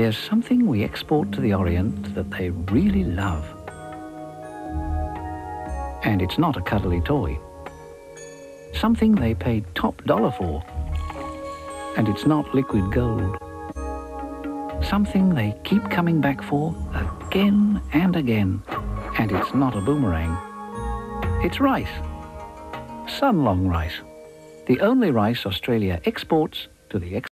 There's something we export to the Orient that they really love. And it's not a cuddly toy. Something they pay top dollar for. And it's not liquid gold. Something they keep coming back for again and again. And it's not a boomerang. It's rice. Sunlong rice. The only rice Australia exports to the ex